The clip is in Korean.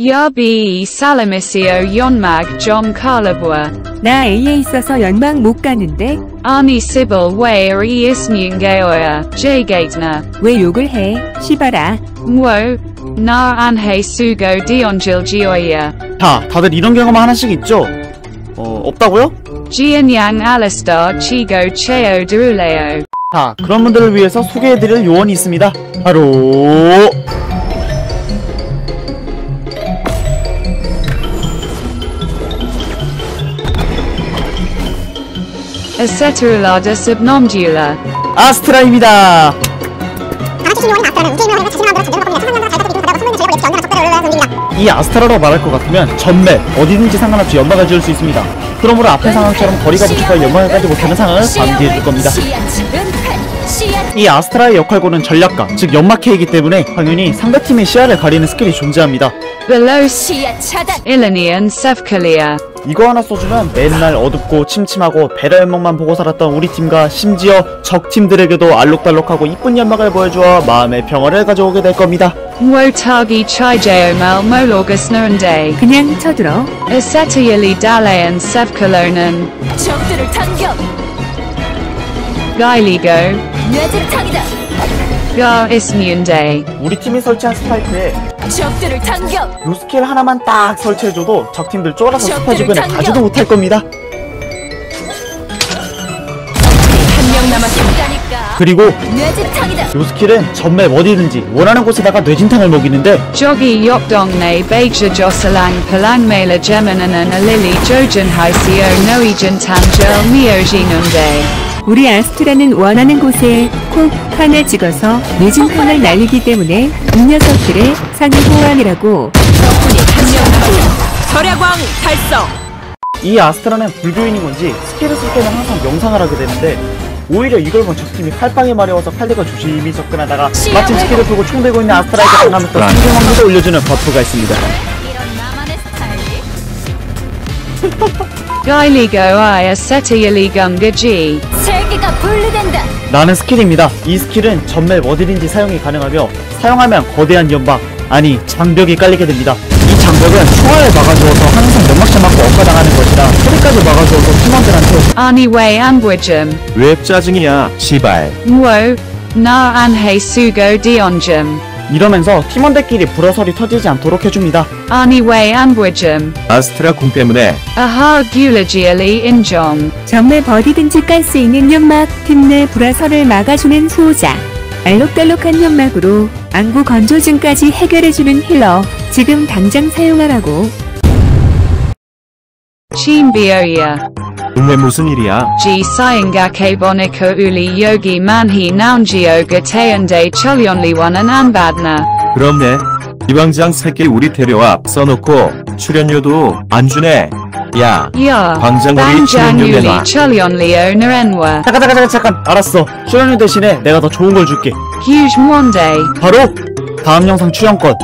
Yabi Salamisio Yonmag Jom Kalabwa. 나 A에 있어서 연막 못 가는데 Sibyl Ware Isnungaoya. J Gatna. 왜 욕을 해? 시바라. Anhe Sugo Dionjil Gioia. 자, 다들 이런 경험 하나씩 있죠? 어, 없다고요? Jianyang Alistar Chigo Cheo Duruleo. 자, 그런 분들을 위해서 소개해드릴 요원이 있습니다. 바로 Subnomdula. 아스트라입니다. 이 아스트라로 말할 것 같으면 전맵 어디든지 상관없이 연막을 지을 수 있습니다. 그러므로 앞의 상황처럼 거리가 부족해 연막을 까지 못하는 상황을 방지해 줄 겁니다. 이 아스트라의 역할군은 전략가, 즉 연막캐이기 때문에 당연히 상대팀의 시야를 가리는 스킬이 존재합니다. 이거 하나 써주면 맨날 어둡고 침침하고 배려 연막만 보고 살았던 우리 팀과 심지어 적 팀들에게도 알록달록하고 이쁜 연막을 보여주어 마음의 평화를 가져오게 될 겁니다. 그냥 쳐들어. 적들을 당겨. Gailigo. 뇌지탕이다. Gar Ismunde. 우리 팀이 설치한 스파이크에 적들을 당겨. 요 스킬 하나만 딱 설치해줘도 적 팀들 쫄아서 스파 주변에! 가지도 못할 겁니다. 한명 남았으니까. 그리고 뇌지탕이다. 요 스킬은 전맵 어디든지 원하는 곳에다가 뇌진탕을 먹이는데 Jogi Yokdongne Beja Joselang Palang Mela Geminanan Alili Jojan Haisio Noejan Tangel Neojinunde. 우리 아스트라는 원하는 곳에 콕 하나 찍어서 뇌진탕을 날리기 때문에 이 녀석들의 상위 호환이라고 적군이 한명 남았다. 절야광 달성. 이 아스트라는 불교인인 건지 스킬을 쓸 때는 항상 명상을 하게 되는데 오히려 이걸 본 적팀이 칼빵에 마려워서 칼리가 조심히 접근하다가 마침 스킬을. 풀고 총 들고 있는 아스트라에게 당하면서 생존 확률을 올려주는 버프가 있습니다. 이런 나만의 스타일이. Gailigo I Acetayili Gunga G. 분리된다. 라는 스킬입니다. 이 스킬은 전맵 어디든지 사용이 가능하며 사용하면 거대한 연막, 아니 장벽이 깔리게 됩니다. 이 장벽은 총알을 막아주어서 항상 연막샷 맞고 억가당하는 것이라 소리까지 막아주어서 팀원들한테 아니 왜 안 봐줌. 왜 짜증이야, 시발. 나 안 해 수고 던짐. 이러면서 팀원들끼리 불화설이 터지지 않도록 해줍니다. 아니 왜 안 봐줌. 아스트라 궁 때문에 Aha Injong. 정말 어디든지 깔 수 있는 연막, 팀 내 불화설을 막아주는 수호자. 알록달록한 연막으로 안구 건조증까지 해결해주는 힐러. 지금 당장 사용하라고. Chimbioya. 왜 무슨 일이야? G Sayangake Bonika Uli Yogi Manhi Naungio Gataeande Chulyonliwanan Anbadna. 그렇네. 이방장 새끼 우리 데려와 써놓고 출연료도 안 주네. 야, Ya. 광장 우리 출연료 내놔. 잠깐 잠깐 잠깐 잠깐 알았어. 출연료 대신에 내가 더 좋은 걸 줄게. Huge Mwande. 바로 다음 영상 출연권.